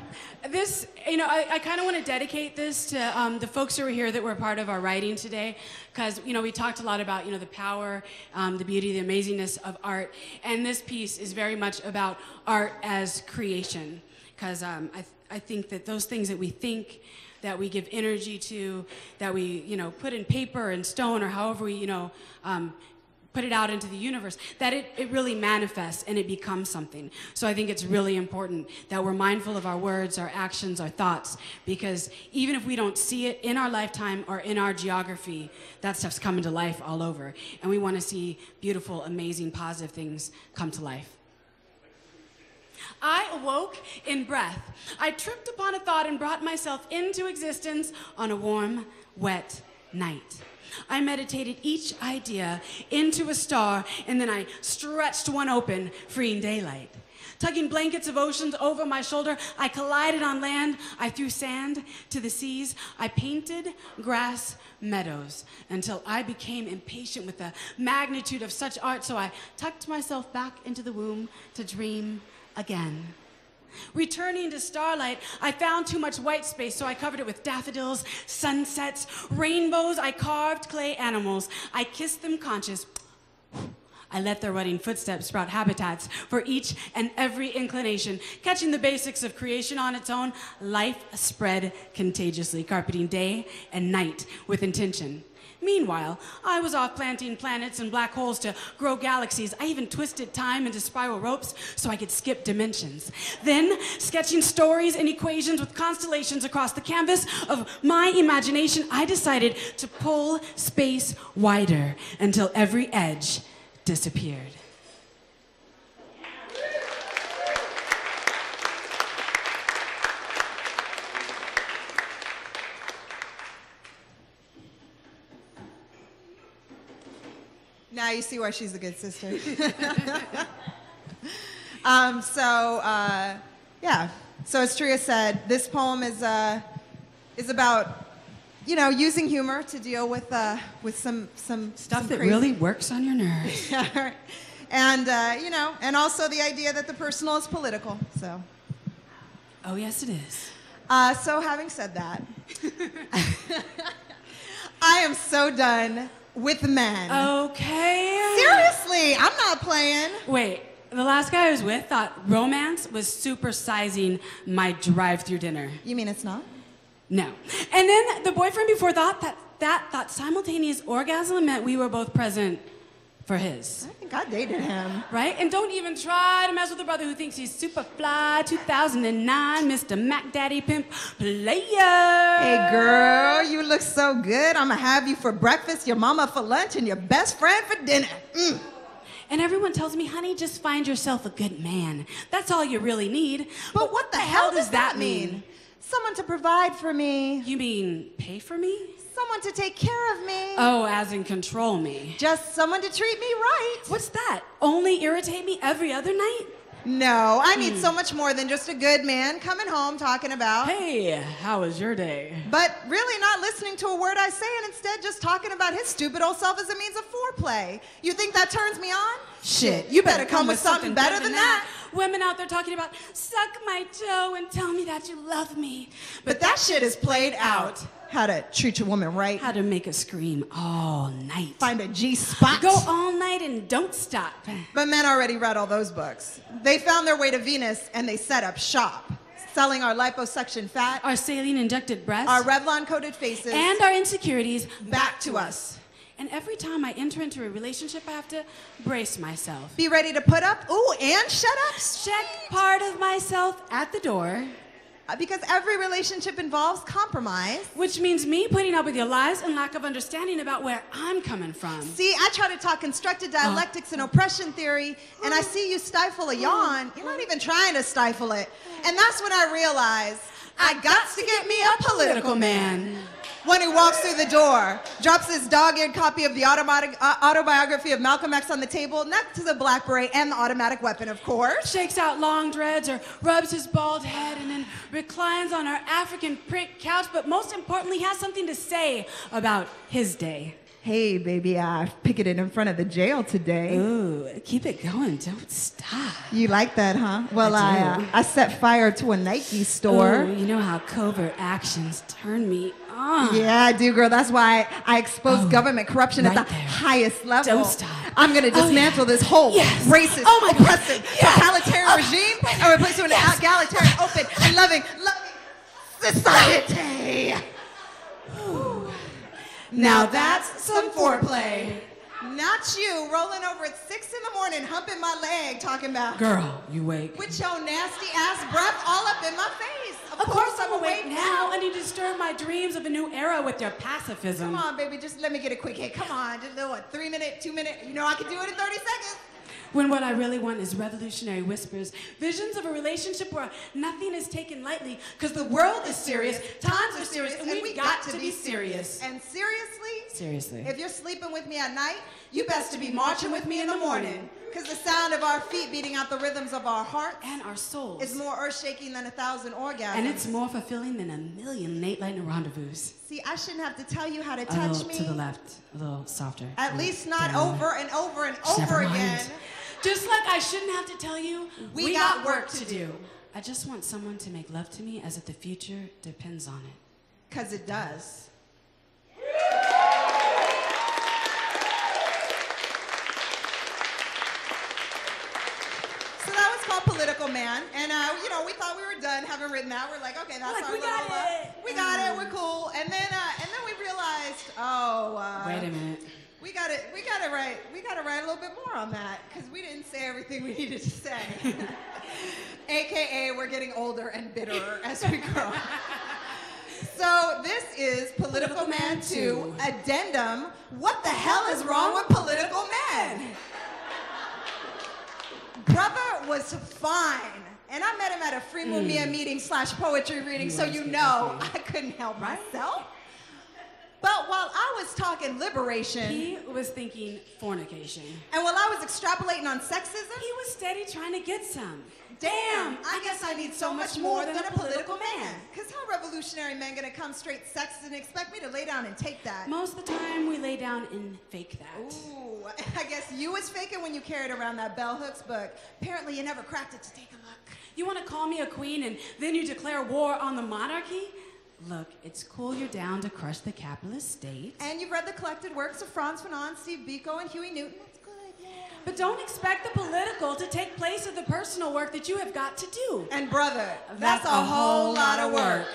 this, you know, I, I kind of want to dedicate this to um, the folks who were here that were part of our writing today, because, you know, we talked a lot about, you know, the power, um, the beauty, the amazingness of art, and this piece is very much about art as creation, because um, I, th- I think that those things that we think, that we give energy to, that we, you know, put in paper and stone or however we, you know, um, put it out into the universe, that it, it really manifests and it becomes something. So I think it's really important that we're mindful of our words, our actions, our thoughts, because even if we don't see it in our lifetime or in our geography, that stuff's coming to life all over. And we want to see beautiful, amazing, positive things come to life. I awoke in breath. I tripped upon a thought and brought myself into existence on a warm, wet night. I meditated each idea into a star, and then I stretched one open, freeing daylight. Tugging blankets of oceans over my shoulder, I collided on land. I threw sand to the seas. I painted grass meadows until I became impatient with the magnitude of such art, so I tucked myself back into the womb to dream again. Returning to starlight, I found too much white space, so I covered it with daffodils, sunsets, rainbows. I carved clay animals. I kissed them conscious. I let their running footsteps sprout habitats for each and every inclination. Catching the basics of creation on its own, life spread contagiously, carpeting day and night with intention. Meanwhile, I was off planting planets and black holes to grow galaxies. I even twisted time into spiral ropes so I could skip dimensions. Then, sketching stories and equations with constellations across the canvas of my imagination, I decided to pull space wider until every edge disappeared. Now you see why she's a good sister. [laughs] um, so, uh, yeah. So as Turiya said, this poem is uh, is about, you know, using humor to deal with uh, with some some Stuff some that crazy- really works on your nerves. [laughs] Yeah, and uh, you know, and also the idea that the personal is political. So, Oh, yes, it is. uh, so having said that, [laughs] I am so done with men. Okay. Seriously, I'm not playing. Wait, the last guy I was with thought romance was supersizing my drive-through dinner. You mean it's not? No. And then the boyfriend before thought that that thought simultaneous orgasm meant we were both present for his. I think I dated him. Right? And don't even try to mess with a brother who thinks he's super fly 2009 Mr. Mac Daddy Pimp player. Hey girl, you look so good. I'ma have you for breakfast, your mama for lunch, and your best friend for dinner. Mm. And everyone tells me, honey, just find yourself a good man. That's all you really need. But what the hell does that mean? Someone to provide for me, You mean pay for me? Someone to take care of me, Oh, as in control me. just someone to treat me right. What's that? Only irritate me every other night? No, I need hmm. so much more than just a good man coming home talking about. Hey, how was your day? But really not listening to a word I say and instead just talking about his stupid old self as a means of foreplay. You think that turns me on? Shit, you better come with something better than that. Women out there talking about suck my toe and tell me that you love me. But that shit is played out. How to treat your woman right. How to make a scream all night. Find a G spot. Go all night and don't stop. But men already read all those books. They found their way to Venus and they set up shop, selling our liposuction fat, Our saline injected breasts our Revlon coated faces, and our insecurities back to us. And every time I enter into a relationship, I have to brace myself. Be ready to put up, ooh, and shut up. Check part of myself at the door, Uh, because every relationship involves compromise. which means me putting up with your lies and lack of understanding about where I'm coming from. See, I try to talk constructed uh. dialectics and oppression theory, and I see you stifle a yawn. You're not even trying to stifle it. And that's when I realize I got to get me a political man. One who walks through the door, drops his dog-eared copy of the uh, autobiography of Malcolm X on the table, next to the black beret and the automatic weapon, of course. Shakes out long dreads or rubs his bald head and then reclines on our African print couch, but most importantly, has something to say about his day. Hey, baby, I picketed in front of the jail today. Ooh, keep it going. Don't stop. You like that, huh? Well, I I, uh, I set fire to a Nike store. Ooh, you know how covert actions turn me on. Yeah, I do, girl. That's why I expose Oh, government corruption right at the there. highest level. Don't stop. I'm going to Oh, dismantle yeah. this whole Yes. racist, Oh, my oppressive, Yes. totalitarian Oh, regime and replace it with Yes. an egalitarian, open, and loving, loving society. Now that's some foreplay. Not you rolling over at six in the morning, humping my leg, talking about Girl, you wake. with your nasty ass breath all up in my face. Of course I'm awake now, and you disturb my dreams of a new era with your pacifism. Come on, baby, just let me get a quick hit. Come on, just do what? Three minute, two minute. You know I can do it in 30 seconds. When what I really want is revolutionary whispers, visions of a relationship where nothing is taken lightly, because the world is serious, times are serious, and we've got to be serious. And seriously, Seriously. if you're sleeping with me at night, you best to be marching with me in the morning. Because the sound of our feet beating out the rhythms of our hearts And our souls. is more earth shaking than a thousand orgasms. And it's more fulfilling than a million late night rendezvous. See, I shouldn't have to tell you how to A touch little me. to the left, a little softer. At least not over and over and Just over again. Just like I shouldn't have to tell you, We got work to do. I just want someone to make love to me as if the future depends on it. Because it does. So that was called Political Man. And, uh, you know, we thought we were done having written that. We're like, okay, that's Like, our we got little, uh, it. we got it. We're cool. And then, uh, and then we realized, oh, uh, Wait a minute. we got to we got to write we got to write a little bit more on that because we didn't say everything we needed to say. [laughs] AKA, we're getting older and bitterer [laughs] as we grow. So this is Political Man 2 Addendum. What the hell is wrong with political men? [laughs] Brother was fine. And I met him at a Free Mumia mm. meeting slash poetry reading, He so you know. I couldn't help myself. But while I was talking liberation, He was thinking fornication. and while I was extrapolating on sexism, He was steady trying to get some. damn, I guess I need so much more than a political man. Because how revolutionary men gonna come straight sexist and expect me to lay down and take that? Most of the time, down and fake that. Ooh, I guess you was faking when you carried around that bell hooks book. Apparently you never cracked it to take a look. You want to call me a queen and then you declare war on the monarchy? Look, it's cool you're down to crush the capitalist state. And you've read the collected works of Frantz Fanon, Steve Biko, and Huey Newton. That's good, yeah. But don't expect the political to take place of the personal work that you have got to do. And brother, that's, a, whole lot of work.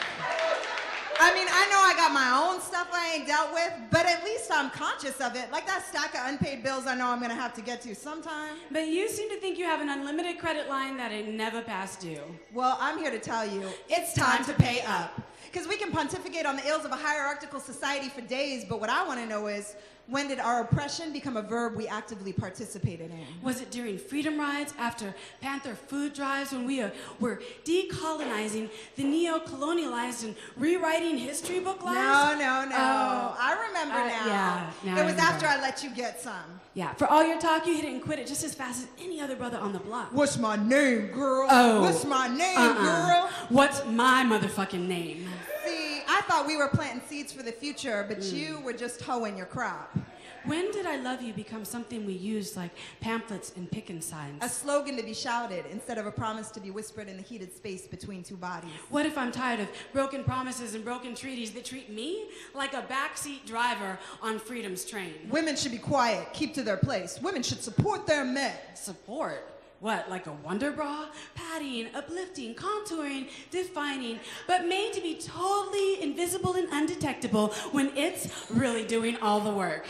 I mean, I know I got my own stuff I ain't dealt with, but at least I'm conscious of it. Like that stack of unpaid bills I know I'm gonna have to get to sometime. But you seem to think you have an unlimited credit line that it never passed due. Well, I'm here to tell you, it's time to pay up. Because we can pontificate on the ills of a hierarchical society for days, but what I wanna know is, when did our oppression become a verb we actively participated in? Was it during freedom rides, after Panther food drives, when we uh, were decolonizing the neo-colonialized and rewriting history book No, no, no. Oh. I remember Uh, now. yeah, now it I was after I let you get some. Yeah, for all your talk, you hit it and quit it just as fast as any other brother on the block. What's my name, girl? Oh. What's my name, Uh-uh. girl? What's my motherfucking name? I thought we were planting seeds for the future, but Mm. you were just hoeing your crop. When did I love you become something we use like pamphlets and picket signs? A slogan to be shouted instead of a promise to be whispered in the heated space between two bodies. What if I'm tired of broken promises and broken treaties that treat me like a backseat driver on freedom's train? Women should be quiet, keep to their place. Women should support their men. Support? What, like a wonder bra? Padding, uplifting, contouring, defining, but made to be totally invisible and undetectable when it's really doing all the work.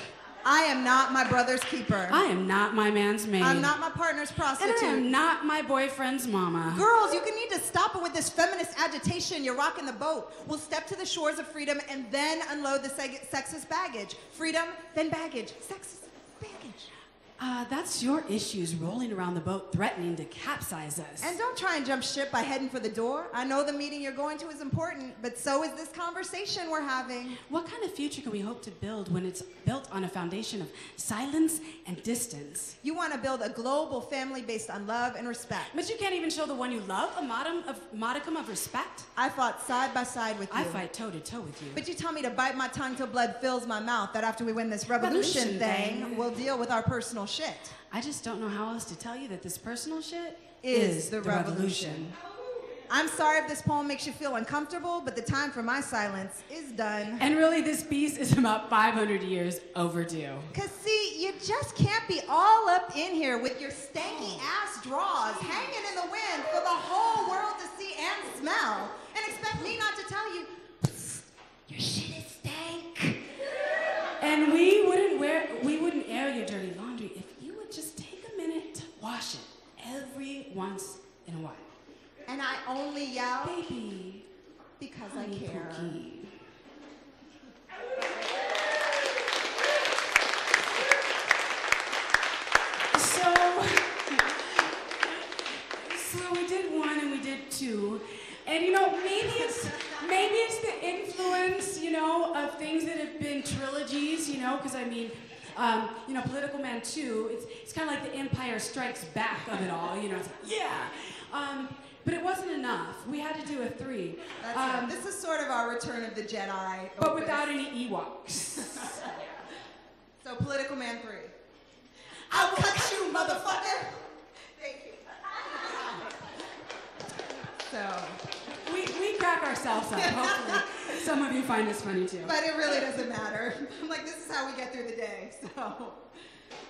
I am not my brother's keeper. I am not my man's maid. I'm not my partner's And prostitute. I am not my boyfriend's mama. Girls, you can need to stop it with this feminist agitation. You're rocking the boat. We'll step to the shores of freedom and then unload the sexist baggage. Freedom, then baggage. Sexist baggage. Uh, that's your issues rolling around the boat threatening to capsize us. And don't try and jump ship by heading for the door. I know the meeting you're going to is important, but so is this conversation we're having. what kind of future can we hope to build when it's built on a foundation of silence and distance? You want to build a global family based on love and respect. But you can't even show the one you love a modicum of, modicum of respect? I fought side by side with you. I fight toe to toe with you. But you tell me to bite my tongue till blood fills my mouth, that after we win this revolution, Revolution thing, thing. we'll deal with our personal shit. I just don't know how else to tell you that this personal shit Is the revolution. I'm sorry if this poem makes you feel uncomfortable, but the time for my silence is done. And really, this piece is about 500 years overdue. Cause see, you just can't be all up in here with your stanky ass draws hanging in the wind for the whole world to see and smell, and expect me not to tell you, "Psst, your shit is stank. And we wouldn't wear, we wouldn't air your dirty laundry wash it every once in a while. And I only yell Baby, because I care. Pookie. So, so we did one and we did two, and you know maybe it's maybe it's the influence you know of things that have been trilogies, you know, because I mean. Um, you know, Political Man 2, it's, it's kind of like the Empire Strikes Back of it all, you know, like, yeah. Um, but it wasn't enough. We had to do a three. That's Um. This is sort of our Return of the Jedi. but opus. without any Ewoks. [laughs] So, Political Man 3. I'll cut you, motherfucker! Thank you. So, we, we crack ourselves up. Hopefully, [laughs] some of you find this funny too. but it really doesn't matter. [laughs] I'm like, this is how we get through the day. [laughs] So,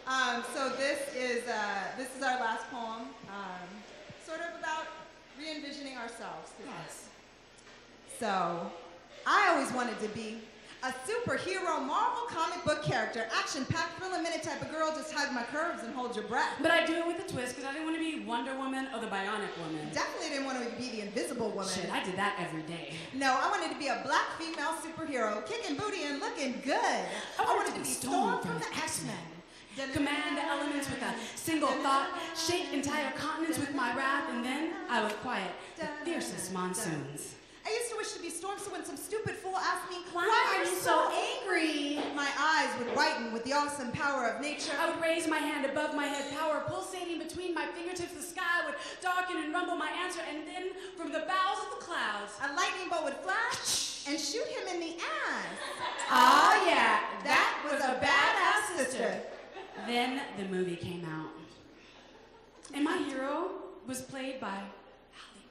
um, so this is uh, this is our last poem, um, sort of about re-envisioning ourselves. Yes. So, I always wanted to be a superhero Marvel comic book character, action-packed, thrill-a-minute type of girl. Just hug my curves and hold your breath. But I do it with a twist because I didn't want to be Wonder Woman or the Bionic Woman. Definitely didn't want to be the Invisible Woman. Shit, I did that every day. No, I wanted to be a black female superhero, kicking booty and looking good. I wanted to be Storm from the X-Men. Command the elements with a single thought, shake entire continents with my wrath, and then I would quiet the fiercest monsoons. I used to wish to be Storm, so when some stupid fool asked me, Why are you so angry? My eyes would whiten with the awesome power of nature. I would raise my hand above my head, power pulsating between my fingertips. The sky would darken and rumble my answer, and then from the bowels of the clouds, A lightning bolt would flash and shoot him in the ass. Oh, yeah, That was a badass sister. Then the movie came out. And my hero was played by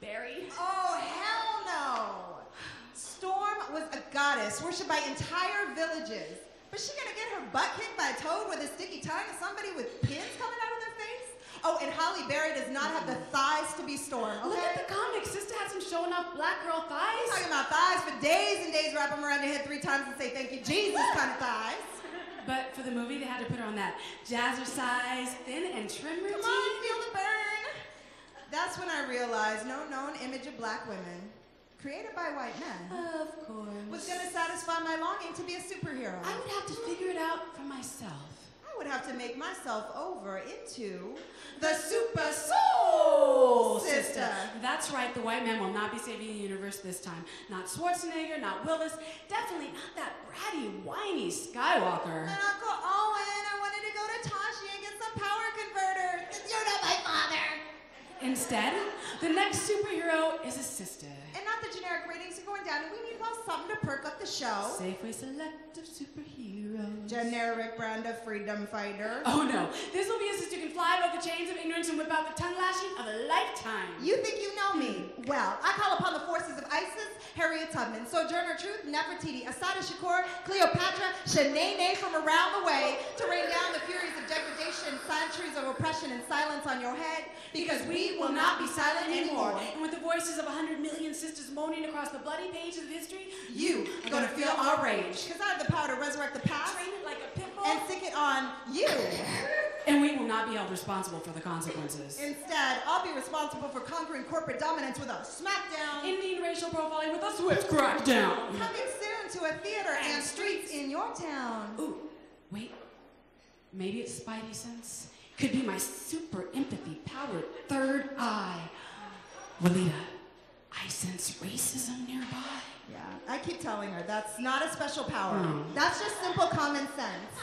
Berry. Oh, hell no. Storm was a goddess worshipped by entire villages. But she gonna get her butt kicked by a toad with a sticky tongue and somebody with pins coming out of their face? Oh, and Halle Berry does not have the thighs to be Storm, okay? Look at the comics. Sister has some showing off black girl thighs. I'm talking about thighs for days and days, wrap them around your head three times and say thank you, Jesus kind of thighs. [laughs] But for the movie, they had to put her on that jazzercise, thin and trim routine. Come on, feel the burn. That's when I realized no known image of black women, created by white men, Of course. was gonna satisfy my longing to be a superhero. I would have to figure it out for myself. I would have to make myself over into the Super Soul Sister. That's right, the white man will not be saving the universe this time. Not Schwarzenegger, not Willis, definitely not that bratty, whiny Skywalker. And Uncle Owen, I wanted Instead, the next superhero is a sister. And not the generic ratings are going down, and we need little something to perk up the show. Safeway Selective Superheroes. Generic brand of freedom fighter. Oh no, this will be a sister who can fly above the chains of ignorance and whip out the tongue lashing of a lifetime. You think you know me? Well, I call upon the forces of Isis, Harriet Tubman, Sojourner Truth, Nefertiti, Assata Shakur, Cleopatra, Shanae from around the way to rain down the furies of degradation, centuries of oppression and silence on your head, because we will not be silent anymore. And with the voices of a hundred million sisters moaning across the bloody pages of history, You are gonna feel our rage, because I have the power to resurrect the past train it like a pit bull, and stick it on you. [laughs] and we will not be held responsible for the consequences. Instead, I'll be responsible for conquering corporate dominance with a smackdown. Indian racial profiling with a swift crackdown. Coming soon to a theater and streets in your town. Ooh, wait. Maybe it's Spidey sense. Could be my super empathy powered third eye. Walidah, I sense racism nearby. Yeah, I keep telling her that's not a special power. Hmm. That's just simple common sense.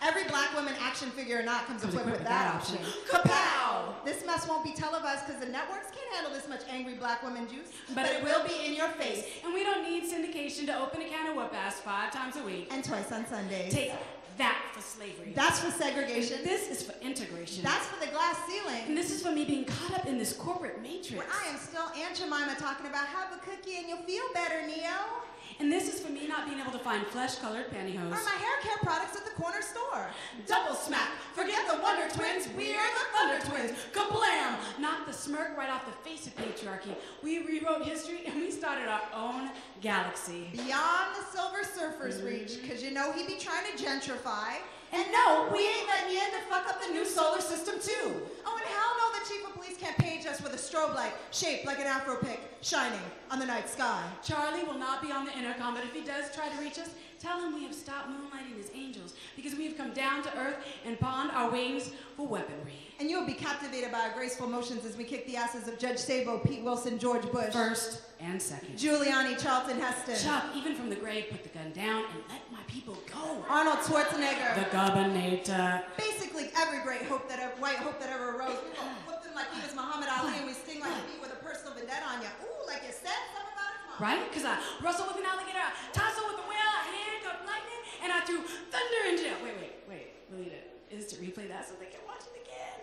Every black woman action figure or not comes equipped with that option. [gasps] Kapow! This mess won't be televised because the networks can't handle this much angry black woman juice. But it will be in your face. And we don't need syndication to open a can of whoop ass five times a week. And twice on Sundays. Take that for slavery. That's for segregation. this is for integration. That's for the glass ceiling. and this is for me being caught up in this corporate matrix. Where I am still Aunt Jemima talking about have a cookie and you'll feel better, Neo. And this is for me not being able to find flesh-colored pantyhose. Or my hair care products at the corner store. Double smack. Forget the Wonder Twins. We are the Thunder Twins. Kablam! Knock the smirk right off the face of patriarchy. We rewrote history and we started our own galaxy. Beyond the Silver Surfer's reach, mm-hmm. because you know he'd be trying to gentrify. And no, we ain't letting you in to fuck up the new solar system too. Oh, and hell no, the chief of police can't page us with a strobe light shaped like an afro pick shining on the night sky. Charlie will not be on the intercom, but if he does try to reach us, tell him we have stopped moonlighting as angels because we have come down to earth and pawned our wings for weaponry. And you'll be captivated by our graceful motions as we kick the asses of Judge Sabo, Pete Wilson, George Bush, First and second. Giuliani, Charlton Heston, Chuck, even from the grave, put the gun down and let people go. Arnold Schwarzenegger. The Governator. Basically, every great hope that ever, white hope that ever arose. We gonna whip him like he was Muhammad Ali, and we sting like a bee with a personal vendetta on you. Ooh, like you said something about his mom. Right? Because I wrestled with an alligator, I tussled with a whale, I handcuffed lightning, and I threw thunder in jail. Wait, wait, wait. Believe it. Is to replay that so they can watch it again.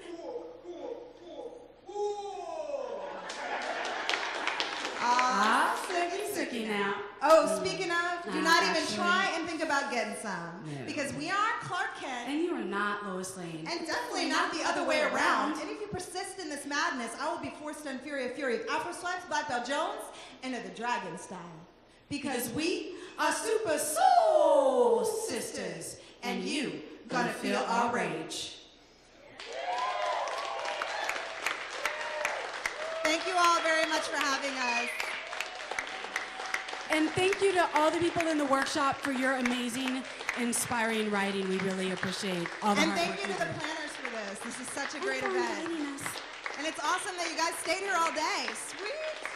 Ah, Ah, sookie, sookie now. Oh, speaking of, do Uh, not even try and think about getting some. No. Because we are Clark Kent. And you are not Lois Lane. And definitely not the other way around. And if you persist in this madness, I will be forced to infuriate Fury of Fury, Afro Swipes, Black Belt Jones, and of the Dragon style. Because we are super soul sisters, and you gonna feel our rage. Thank you all very much for having us. And thank you to all the people in the workshop for your amazing, inspiring writing. We really appreciate all the And hard thank work you you to the planners for this. This is such a And great event. And it's awesome that you guys stayed here all day. Sweet.